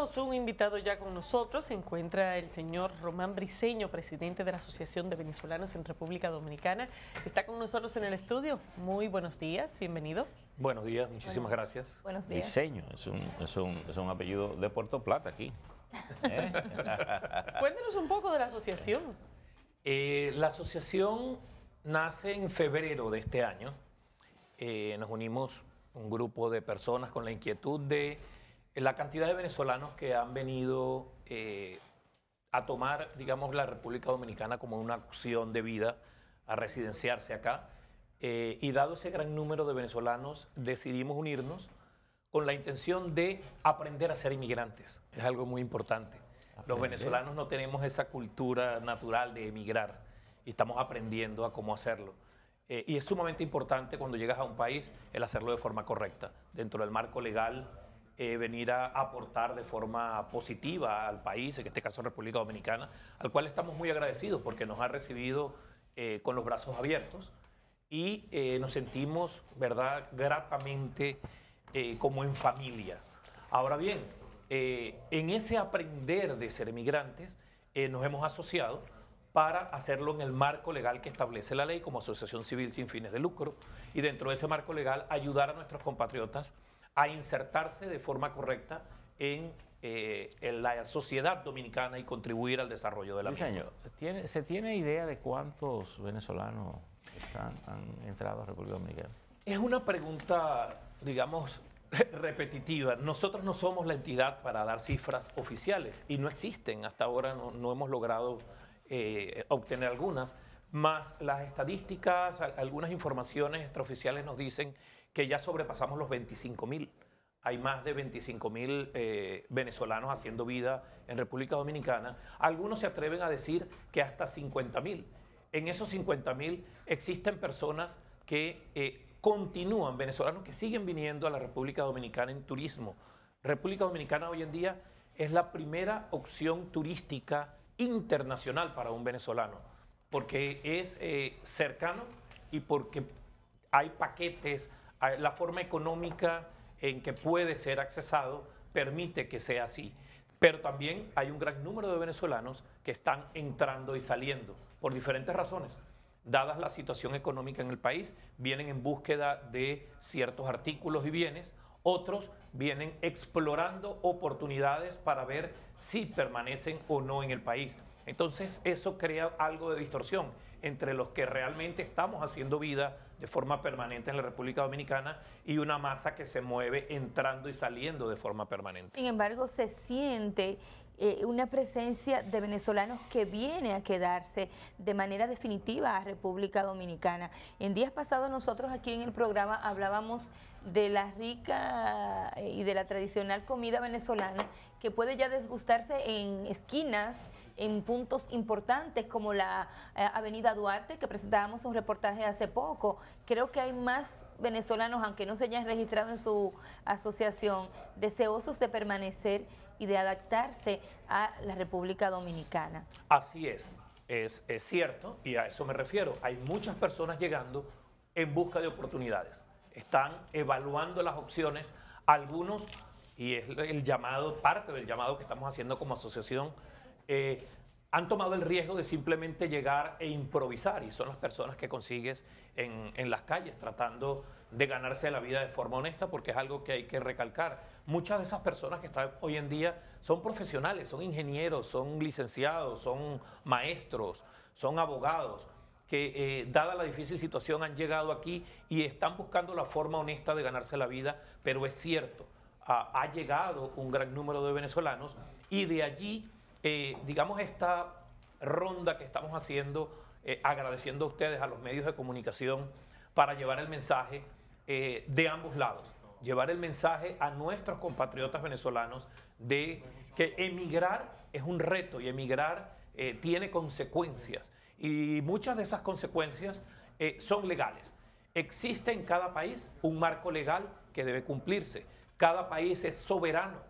tenemos un invitado ya con nosotros. Se encuentra el señor Román Briceño, presidente de la Asociación de Venezolanos en República Dominicana. Está con nosotros en el estudio. Muy buenos días, bienvenido. Buenos días, muchísimas gracias. Buenos días. Briceño, es un, es, un, es un apellido de Puerto Plata aquí. ¿Eh? Cuéntenos un poco de la asociación. Eh, la asociación nace en febrero de este año. Eh, nos unimos un grupo de personas con la inquietud de la cantidad de venezolanos que han venido a tomar, digamos, la República Dominicana como una opción de vida, a residenciarse acá. y dado ese gran número de venezolanos, decidimos unirnos con la intención de aprender a ser inmigrantes. Es algo muy importante. Los venezolanos no tenemos esa cultura natural de emigrar y estamos aprendiendo a cómo hacerlo. Eh, y es sumamente importante cuando llegas a un país el hacerlo de forma correcta, dentro del marco legal, eh, venir a aportar de forma positiva al país, en este caso República Dominicana, al cual estamos muy agradecidos porque nos ha recibido eh, con los brazos abiertos y nos sentimos, ¿verdad?, gratamente eh, como en familia. Ahora bien, eh, en ese aprender de ser emigrantes, eh, nos hemos asociado para hacerlo en el marco legal que establece la ley como asociación civil sin fines de lucro y dentro de ese marco legal ayudar a nuestros compatriotas a insertarse de forma correcta en, la sociedad dominicana y contribuir al desarrollo de la misma. ¿tiene, ¿Se tiene idea de cuántos venezolanos están, han entrado a República Dominicana? Es una pregunta digamos, repetitiva. Nosotros no somos la entidad para dar cifras oficiales y no existen. Hasta ahora no, hemos logrado eh, obtener algunas. Más las estadísticas, algunas informaciones extraoficiales nos dicen que ya sobrepasamos los 25 mil. Hay más de 25 mil eh, venezolanos haciendo vida en República Dominicana. Algunos se atreven a decir que hasta 50 mil. En esos 50 mil existen personas que eh, continúan, venezolanos que siguen viniendo a la República Dominicana en turismo. República Dominicana hoy en día es la primera opción turística internacional para un venezolano, porque es eh, cercano y porque hay paquetes, la forma económica en que puede ser accesado permite que sea así. Pero también hay un gran número de venezolanos que están entrando y saliendo por diferentes razones dadas la situación económica en el país, vienen en búsqueda de ciertos artículos y bienes, otros vienen explorando oportunidades para ver si permanecen o no en el país. Entonces eso crea algo de distorsión entre los que realmente estamos haciendo vida de forma permanente en la República Dominicana y una masa que se mueve entrando y saliendo de forma permanente. Sin embargo, se siente eh, una presencia de venezolanos que viene a quedarse de manera definitiva a República Dominicana. En días pasados nosotros aquí en el programa hablábamos de la rica eh, y de la tradicional comida venezolana que puede ya desgustarse en esquinas, en puntos importantes como la eh, Avenida Duarte, que presentábamos un reportaje hace poco. Creo que hay más venezolanos, aunque no se hayan registrado en su asociación, deseosos de permanecer y de adaptarse a la República Dominicana. Así es, es, es cierto y a eso me refiero. Hay muchas personas llegando en busca de oportunidades. Están evaluando las opciones, algunos, y es el llamado, parte del llamado que estamos haciendo como asociación, eh, han tomado el riesgo de simplemente llegar e improvisar y son las personas que consigues en, las calles tratando de ganarse la vida de forma honesta porque es algo que hay que recalcar. Muchas de esas personas que están hoy en día son profesionales, son ingenieros, son licenciados, son maestros, son abogados que eh, dada la difícil situación han llegado aquí y están buscando la forma honesta de ganarse la vida, pero es cierto, ha llegado un gran número de venezolanos y de allí eh, digamos, esta ronda que estamos haciendo, eh, agradeciendo a ustedes, a los medios de comunicación, para llevar el mensaje eh, de ambos lados, llevar el mensaje a nuestros compatriotas venezolanos de que emigrar es un reto y emigrar tiene consecuencias y muchas de esas consecuencias son legales. Existe en cada país un marco legal que debe cumplirse. Cada país es soberano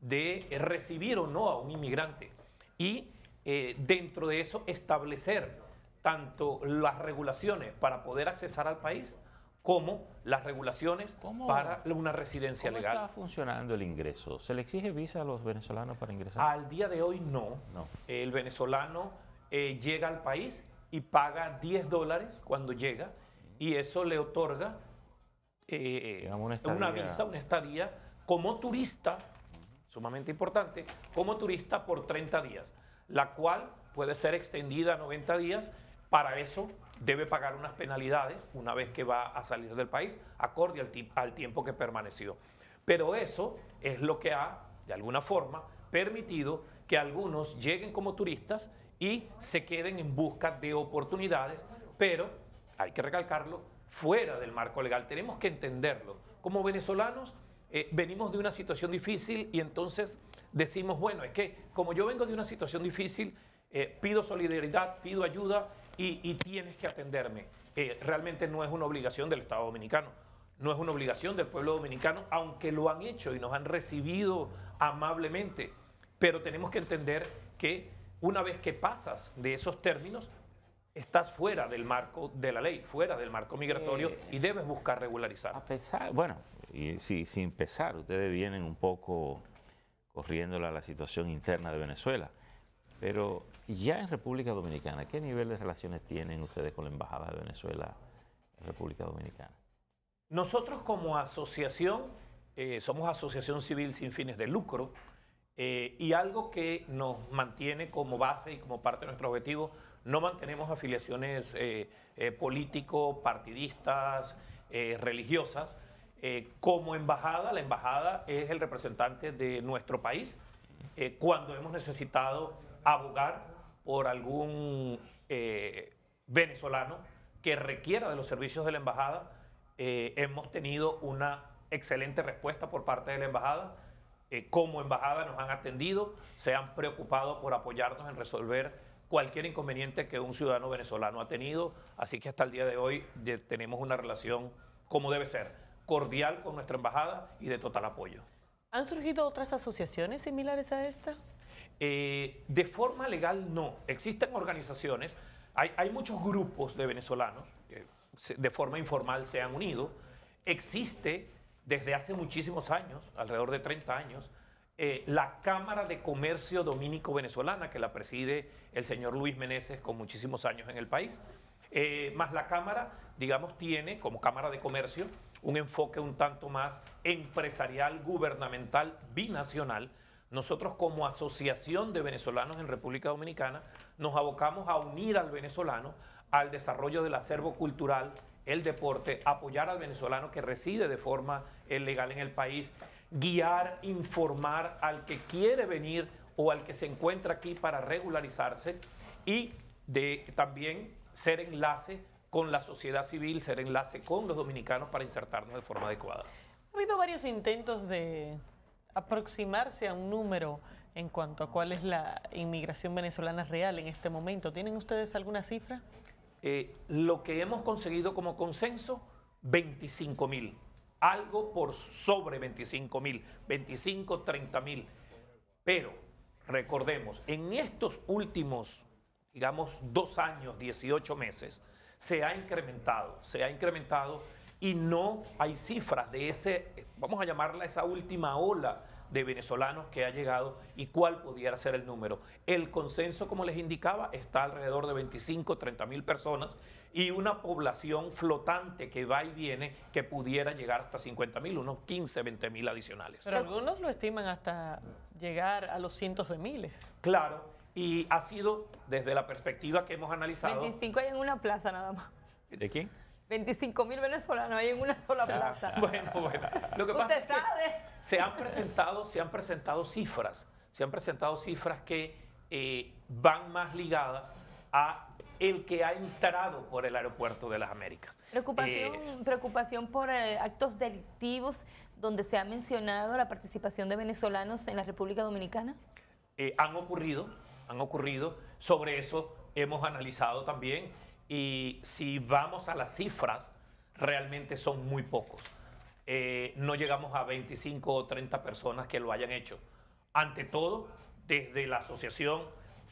de recibir o no a un inmigrante y eh, dentro de eso establecer tanto las regulaciones para poder accesar al país como las regulaciones ¿Cómo? para una residencia ¿Cómo legal. está funcionando el ingreso? ¿Se le exige visa a los venezolanos para ingresar? Al día de hoy no. No. El venezolano eh, llega al país y paga 10 dólares cuando llega y eso le otorga eh, una una, visa, una estadía como turista, sumamente importante, como turista por 30 días, la cual puede ser extendida a 90 días. Para eso debe pagar unas penalidades una vez que va a salir del país, acorde al, al tiempo que permaneció. Pero eso es lo que ha, de alguna forma, permitido que algunos lleguen como turistas y se queden en busca de oportunidades, pero hay que recalcarlo, fuera del marco legal. Tenemos que entenderlo. Como venezolanos eh, venimos de una situación difícil y entonces decimos, bueno, es que como yo vengo de una situación difícil, eh, pido solidaridad, pido ayuda y, y tienes que atenderme. Eh, realmente no es una obligación del Estado Dominicano, no es una obligación del pueblo dominicano, aunque lo han hecho y nos han recibido amablemente. Pero tenemos que entender que una vez que pasas de esos términos, estás fuera del marco de la ley, fuera del marco migratorio Eh, y debes buscar regularizar. A pesar, bueno, y si, sin pesar, ustedes vienen un poco corriéndola a la situación interna de Venezuela, pero ya en República Dominicana, ¿qué nivel de relaciones tienen ustedes con la Embajada de Venezuela en República Dominicana? Nosotros como asociación, eh, somos asociación civil sin fines de lucro, eh, y algo que nos mantiene como base y como parte de nuestro objetivo, no mantenemos afiliaciones eh, eh, político-partidistas, eh, religiosas. Eh, como embajada, la embajada es el representante de nuestro país. Eh, cuando hemos necesitado abogar por algún eh, venezolano que requiera de los servicios de la embajada, eh, hemos tenido una excelente respuesta por parte de la embajada. Eh, como embajada nos han atendido, se han preocupado por apoyarnos en resolver cualquier inconveniente que un ciudadano venezolano ha tenido. Así que hasta el día de hoy tenemos una relación como debe ser, cordial con nuestra embajada y de total apoyo. ¿Han surgido otras asociaciones similares a esta? Eh, de forma legal no. Existen organizaciones, hay, hay muchos grupos de venezolanos que de forma informal se han unido. Existe desde hace muchísimos años, alrededor de 30 años, eh, la Cámara de Comercio Dominico Venezolana, que la preside el señor Luis Meneses con muchísimos años en el país. Eh, más la Cámara, digamos, tiene como Cámara de Comercio un enfoque un tanto más empresarial, gubernamental, binacional. Nosotros como Asociación de Venezolanos en República Dominicana nos abocamos a unir al venezolano al desarrollo del acervo cultural, el deporte, apoyar al venezolano que reside de forma eh, legal en el país, guiar, informar al que quiere venir o al que se encuentra aquí para regularizarse y de también ser enlace con la sociedad civil, ser enlace con los dominicanos para insertarnos de forma adecuada. Ha habido varios intentos de aproximarse a un número en cuanto a cuál es la inmigración venezolana real en este momento. ¿Tienen ustedes alguna cifra? Eh, lo que hemos conseguido como consenso, 25 mil. Algo por sobre 25 mil, 25, 30 mil. Pero recordemos, en estos últimos, digamos, dos años, 18 meses, se ha incrementado, se ha incrementado y no hay cifras de ese, vamos a llamarla esa última ola de venezolanos que ha llegado y cuál pudiera ser el número. El consenso, como les indicaba, está alrededor de 25, 30 mil personas y una población flotante que va y viene que pudiera llegar hasta 50 mil, unos 15, 20 mil adicionales. Pero algunos lo estiman hasta llegar a los cientos de miles. Claro, y ha sido desde la perspectiva que hemos analizado. 25 hay en una plaza nada más. ¿De quién? 25 mil venezolanos hay en una sola plaza. Bueno, bueno. Lo que pasa es que se han presentado, se han presentado cifras, se han presentado cifras que eh, van más ligadas a el que ha entrado por el aeropuerto de las Américas. Preocupación, Eh, preocupación por eh, actos delictivos donde se ha mencionado la participación de venezolanos en la República Dominicana. han ocurrido, han ocurrido. Sobre eso hemos analizado también y si vamos a las cifras, realmente son muy pocos. Eh, no llegamos a 25 o 30 personas que lo hayan hecho. Ante todo, desde la asociación,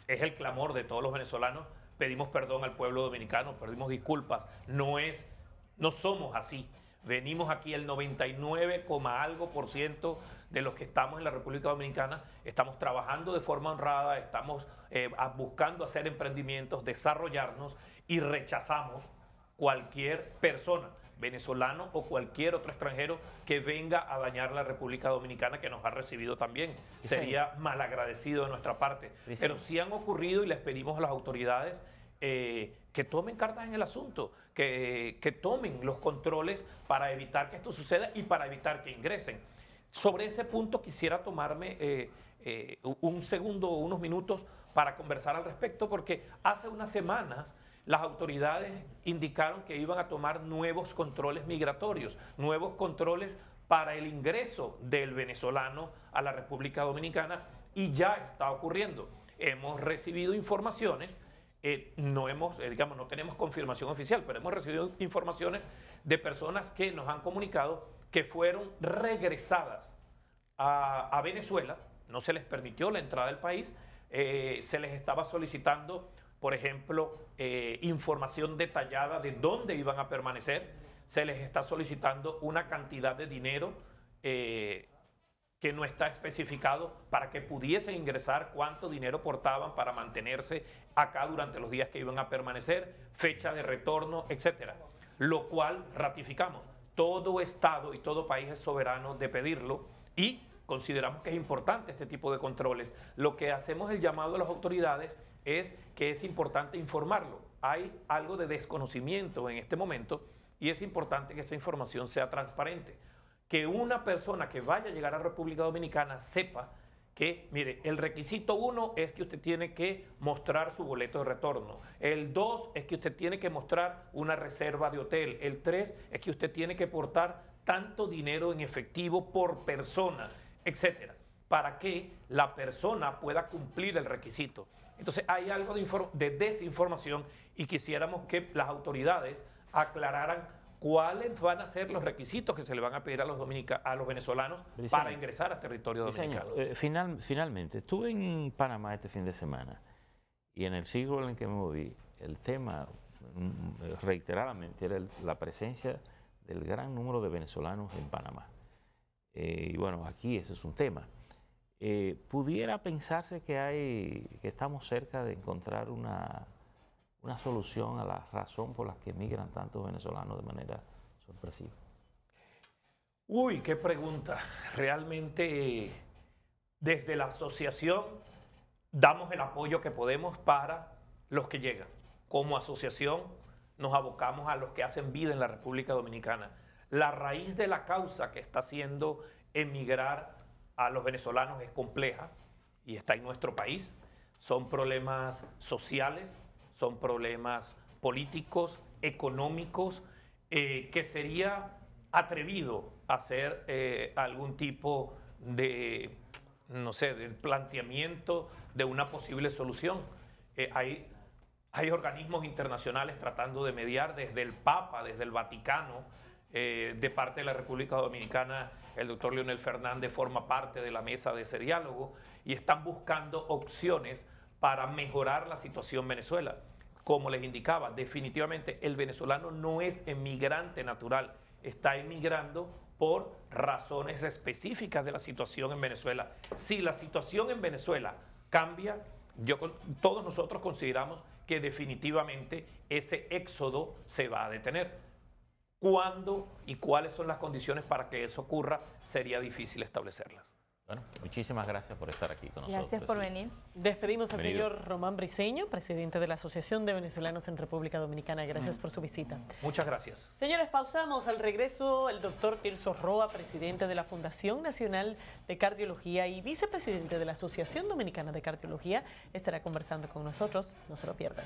es el clamor de todos los venezolanos, pedimos perdón al pueblo dominicano, pedimos disculpas. No es No somos así. Venimos aquí el 99, algo por ciento de los que estamos en la República Dominicana, estamos trabajando de forma honrada, estamos eh, buscando hacer emprendimientos, desarrollarnos y rechazamos cualquier persona venezolano o cualquier otro extranjero que venga a dañar la República Dominicana que nos ha recibido también. Sería malagradecido de nuestra parte. Pero sí han ocurrido y les pedimos a las autoridades eh, que tomen cartas en el asunto, que, que, tomen los controles para evitar que esto suceda y para evitar que ingresen. Sobre ese punto quisiera tomarme eh, eh, un segundo o unos minutos para conversar al respecto, porque hace unas semanas las autoridades indicaron que iban a tomar nuevos controles migratorios, nuevos controles para el ingreso del venezolano a la República Dominicana y ya está ocurriendo. Hemos recibido informaciones, eh, no hemos, eh, digamos, no tenemos confirmación oficial, pero hemos recibido informaciones de personas que nos han comunicado que fueron regresadas a, Venezuela, no se les permitió la entrada del país, eh, se les estaba solicitando por ejemplo, información detallada de dónde iban a permanecer. Se les está solicitando una cantidad de dinero que no está especificado para que pudiesen ingresar, cuánto dinero portaban para mantenerse acá durante los días que iban a permanecer, fecha de retorno, etcétera. Lo cual ratificamos. Todo Estado y todo país es soberano de pedirlo y consideramos que es importante este tipo de controles. Lo que hacemos el llamado a las autoridades es que es importante informarlo. Hay algo de desconocimiento en este momento y es importante que esa información sea transparente. Que una persona que vaya a llegar a República Dominicana sepa que, mire, el requisito uno es que usted tiene que mostrar su boleto de retorno. El dos es que usted tiene que mostrar una reserva de hotel. El tres es que usted tiene que portar tanto dinero en efectivo por persona, etcétera, para que la persona pueda cumplir el requisito. Entonces hay algo de, desinformación y quisiéramos que las autoridades aclararan cuáles van a ser los requisitos que se le van a pedir a los, a los venezolanos para ingresar al territorio dominicano. Eh, final, finalmente, estuve en Panamá este fin de semana y en el siglo en el que me moví, el tema mm, reiteradamente era la presencia del gran número de venezolanos en Panamá. Eh, y bueno, aquí ese es un tema. Eh, pudiera pensarse que hay que estamos cerca de encontrar una, una solución a la razón por la que emigran tantos venezolanos de manera sorpresiva. Uy, qué pregunta. Realmente desde la asociación damos el apoyo que podemos para los que llegan. Como asociación nos abocamos a los que hacen vida en la República Dominicana. La raíz de la causa que está haciendo emigrar a los venezolanos es compleja y está en nuestro país. Son problemas sociales, son problemas políticos, económicos, eh, que sería atrevido hacer eh, algún tipo de, no sé, de planteamiento de una posible solución. Eh, hay, hay organismos internacionales tratando de mediar desde el Papa, desde el Vaticano, de parte de la República Dominicana el doctor Leonel Fernández forma parte de la mesa de ese diálogo y están buscando opciones para mejorar la situación en Venezuela. Como les indicaba, definitivamente el venezolano no es emigrante natural, está emigrando por razones específicas de la situación en Venezuela. Si la situación en Venezuela cambia, yo, todos nosotros consideramos que definitivamente ese éxodo se va a detener. ¿Cuándo y cuáles son las condiciones para que eso ocurra? Sería difícil establecerlas. Bueno, muchísimas gracias por estar aquí con nosotros. Gracias por venir. Despedimos al señor Román Briceño, presidente de la Asociación de Venezolanos en República Dominicana. Gracias por su visita. Muchas gracias. Señores, pausamos. Al regreso, el doctor Tirso Roa, presidente de la Fundación Nacional de Cardiología y vicepresidente de la Asociación Dominicana de Cardiología, estará conversando con nosotros. No se lo pierdan.